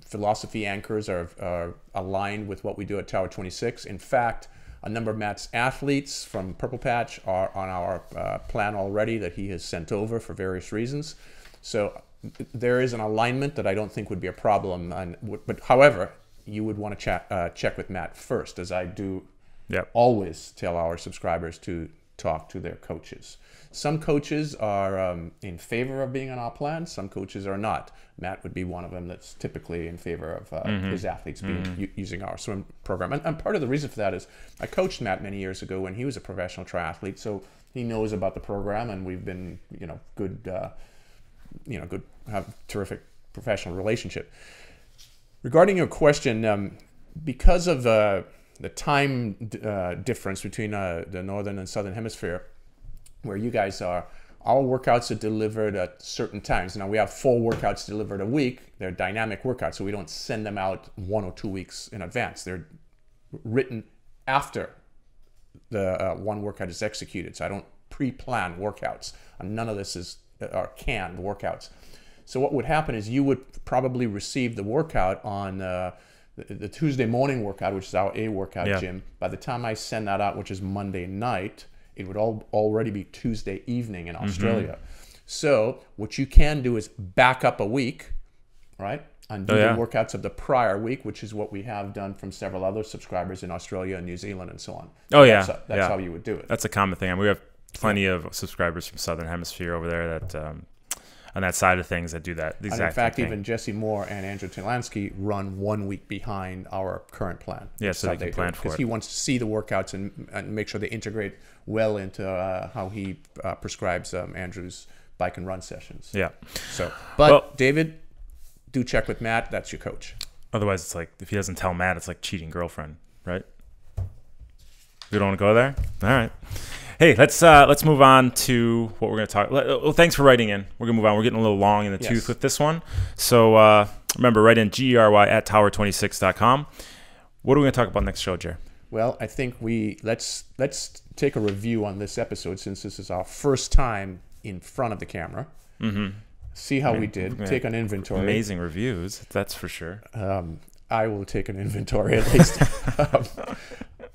philosophy anchors are, are aligned with what we do at Tower 26. In fact, a number of Matt's athletes from Purple Patch are on our uh, plan already that he has sent over for various reasons. So there is an alignment that I don't think would be a problem. And, but however, you would want to chat, uh, check with Matt first, as I do Yep. always tell our subscribers to talk to their coaches. Some coaches are um, in favor of being on our plan, some coaches are not. Matt would be one of them that's typically in favor of uh, his athletes being u- using our swim program. And, and part of the reason for that is I coached Matt many years ago when he was a professional triathlete, so he knows about the program, and we've been, you know, good, uh, you know, good, have terrific professional relationship. Regarding your question, um, because of uh, the time uh, difference between uh, the northern and southern hemisphere, where you guys are, our workouts are delivered at certain times. Now we have four workouts delivered a week. They're dynamic workouts, so we don't send them out one or two weeks in advance. They're written after the uh, one workout is executed. So I don't pre-plan workouts, and none of this is are canned workouts. So what would happen is you would probably receive the workout on uh, the, the Tuesday morning workout, which is our A workout Yeah. gym. By the time I send that out, which is Monday night, it would all already be Tuesday evening in Mm-hmm. Australia. So what you can do is back up a week, right? And do Oh, yeah. the workouts of the prior week, which is what we have done from several other subscribers in Australia and New Zealand and so on. Oh, yeah. That's, that's Yeah. how you would do it. That's a common thing. And we have plenty of subscribers from Southern Hemisphere over there that um, on that side of things that do that. The And in fact, even Jesse Moore and Andrew Talansky run one week behind our current plan. Yeah, so they can plan for Because he wants to see the workouts and, and make sure they integrate well into uh, how he uh, prescribes um, Andrew's bike and run sessions. yeah. So, but Well- David, do check with Matt. That's your coach. Otherwise, it's like if he doesn't tell Matt, it's like cheating girlfriend, right? We don't want to go there. All right. Hey, let's uh, let's move on to what we're going to talk. Well, thanks for writing in. We're gonna move on. We're getting a little long in the Yes. tooth with this one. So uh, remember, write in gery at tower26.com. What are we going to talk about next show, Jer? Well, I think we let's let's take a review on this episode since this is our first time in front of the camera. Mm-hmm. See how we did. Take an inventory. Amazing reviews, that's for sure. um, I will take an inventory at least. um,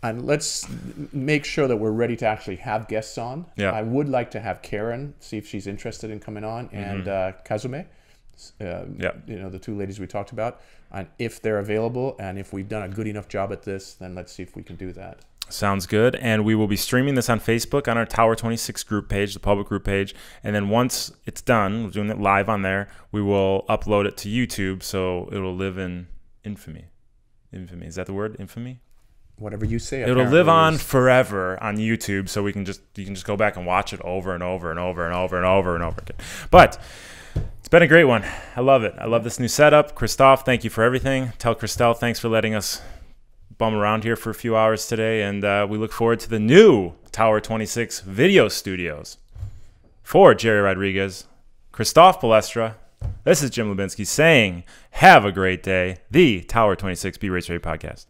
and let's make sure that we're ready to actually have guests on. Yeah. I would like to have Karen, see if she's interested in coming on, and uh, Kazume, uh, Mm-hmm. Yeah. you know, the two ladies we talked about. And if they're available, and if we've done a good enough job at this, then let's see if we can do that. Sounds good. And we will be streaming this on Facebook on our Tower 26 group page, the public group page. And then once it's done, we're doing it live on there, we will upload it to YouTube so it'll live in infamy. Infamy. Is that the word? Infamy? Whatever you say. It'll live on forever on YouTube so we can just you can just go back and watch it over and over and over and over and over and over again. But it's been a great one. I love it. I love this new setup. Christoph, thank you for everything. Tell Christelle thanks for letting us bum around here for a few hours today, and uh, we look forward to the new Tower 26 video studios. For Gerry Rodrigues, Christoph Balestra, this is Jim Lubinski saying, have a great day. The Tower 26 Be Race Ready Podcast.